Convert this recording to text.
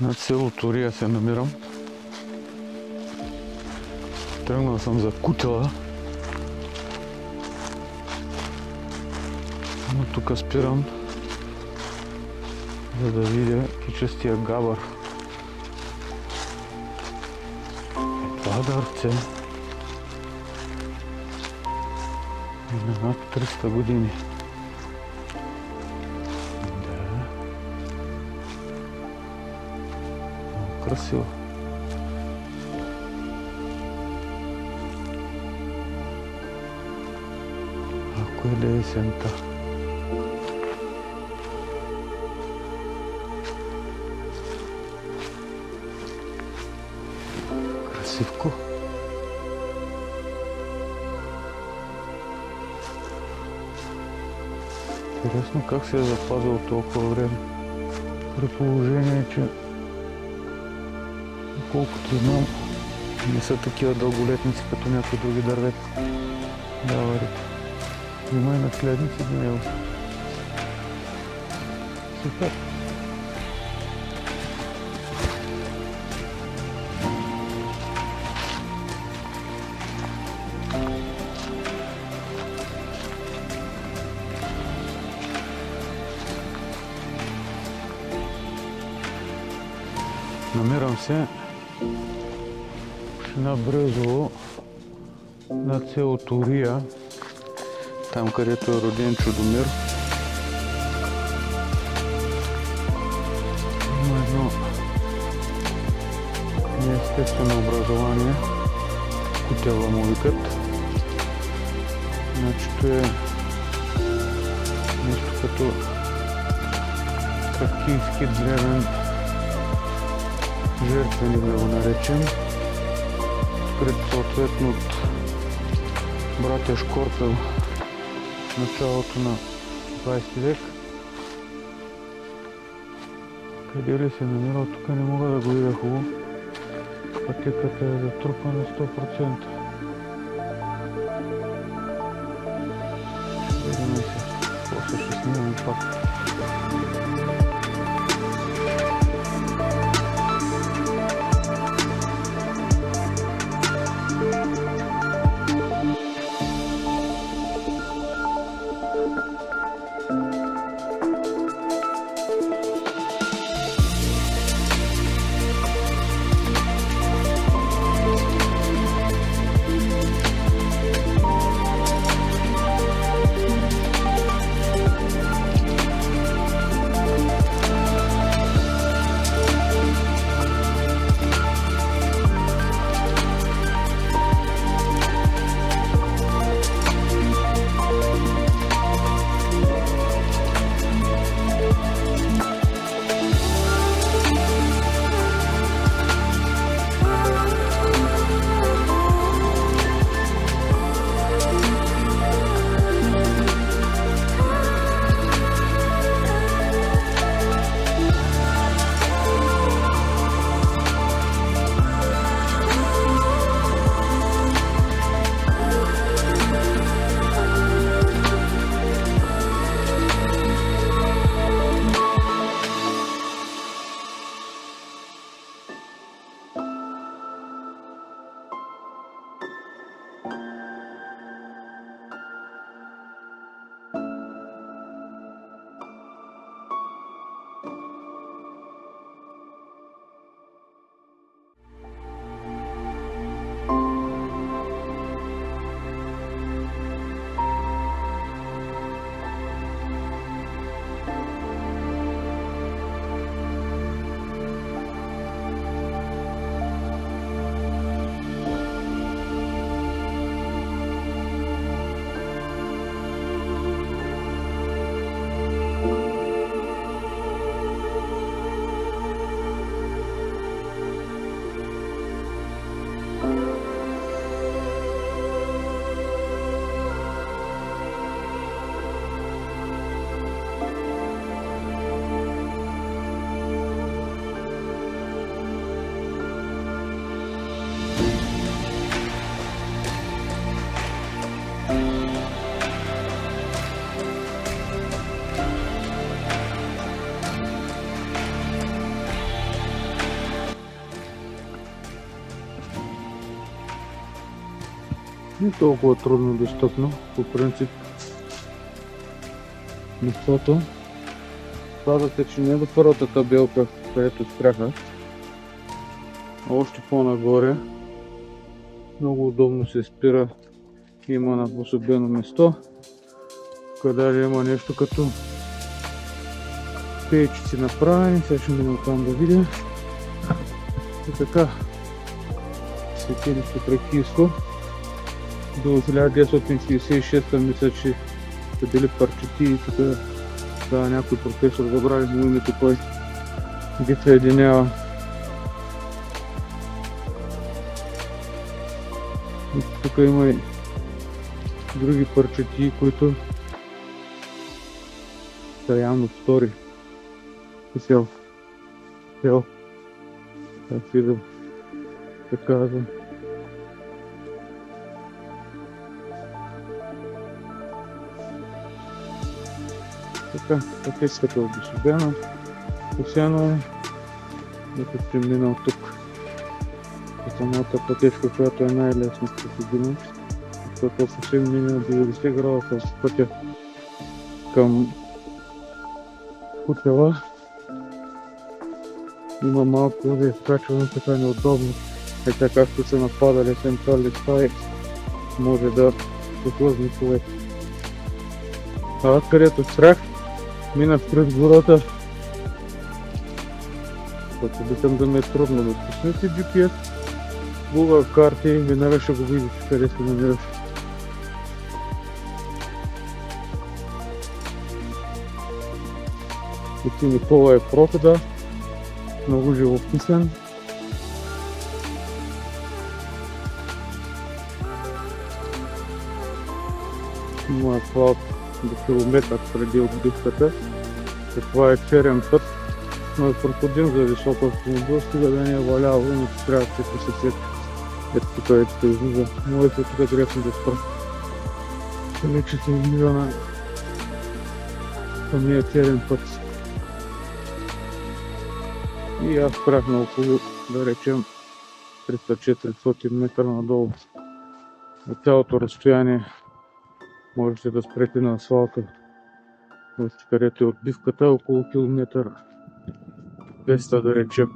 На село Тория се намирам. Тръгнал съм за Кутела. Но тук спирам, за да видя кичестия габър. Е, това дърце е на над 300 години. Красиво. Ако е ли есента? Красивко. Интересно как се е запазил толкова време. При положение, че колкото знам, не са такива дълголетници, като някои други дървета. Даварите. Има и наследници до него. Супер. Намирам се община Брезово на село Турия, там където е роден Чудомир. Има едно неестествено образование, кутела му викат. Значи е нещо като тракийски древен жертвеник да го наречем. Открит съответно от братя Шкорпел в началото на 20 век. Къде ли се намира? Тук не мога да го видя хубаво. Пътеката е затрупана 100%. Видим се. После ще снимам пак. Не толкова трудно достъпно, по принцип. Местото. Казахте, че не е до първата табелка, където спряха. А още по-нагоре. Много удобно се спира. Има на особено место. Къде има нещо като печици направени. Сега ще минем там да видя. И така. Светилище Тракийско. До 1966 мисля, че са били парчети и тук да, някой професор забрави му името, кой ги съединява. И тук има и други парчети, които са явно втори. Сел. Сел. Как си да Така, пътечката е обособена. Посяно е. Нека ще минал тук. По самата пътечка, която е най-лесна в проходима. Защото ако ще мине на 90 градуса с пътя към Кутела, има малко да изкачване, така неудобно. Е така както са нападали централни стаи, може да подхлъзне човек. А където страх, минах през гората. Като викам да ме е трудно да пуснете GPS, Google карти веднага ще го видиш къде се намираш. Оти Никола е прохода, много живописен. Има асфалт до километър преди отбивката. Това е черен път, но е проходим за високо автомобил, стига да не е валяло, но трябва да се пресече. Ето тук е тук излиза. Може тук директно да спра. Вече се излиза на самия черен път. И аз спрях на около, да речем, 300-400 метра надолу. От цялото разстояние можете да спрете на асфалта, където е отбивката, около километър 200 да речем.